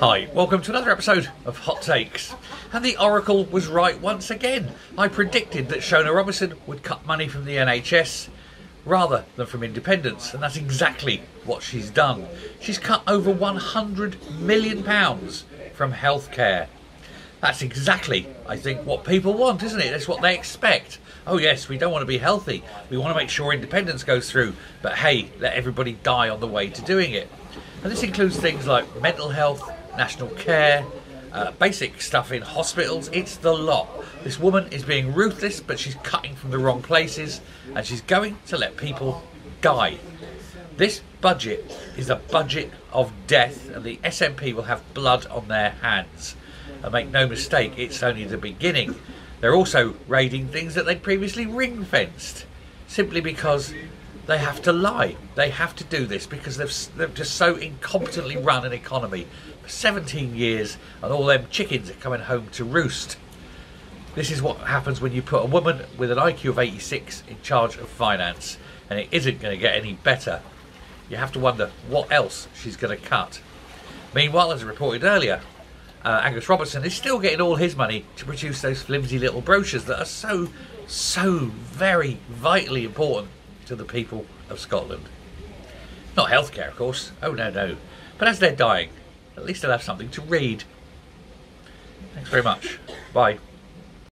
Hi, welcome to another episode of Hot Takes. And the Oracle was right once again. I predicted that Shona Robison would cut money from the NHS rather than from independence, and that's exactly what she's done. She's cut over £100 million from healthcare. That's exactly, I think, what people want, isn't it? That's what they expect. Oh, yes, we don't want to be healthy. We want to make sure independence goes through, but hey, let everybody die on the way to doing it. And this includes things like mental health, national care, uh, basic stuff in hospitals. It's the lot. This woman is being ruthless, but she's cutting from the wrong places, and she's going to let people die. This budget is a budget of death, and the SNP will have blood on their hands. And make no mistake, it's only the beginning. They're also raiding things that they'd previously ring fenced, simply because they have to lie. They have to do this because they've, they've just so incompetently run an economy for 17 years and all them chickens are coming home to roost. This is what happens when you put a woman with an IQ of 86 in charge of finance, and it isn't going to get any better. You have to wonder what else she's going to cut. Meanwhile, as reported earlier, uh, Angus Robertson is still getting all his money to produce those flimsy little brochures that are so, so very vitally important to the people of Scotland. Not healthcare, of course. Oh, no, no. But as they're dying, at least they'll have something to read. Thanks very much. Bye.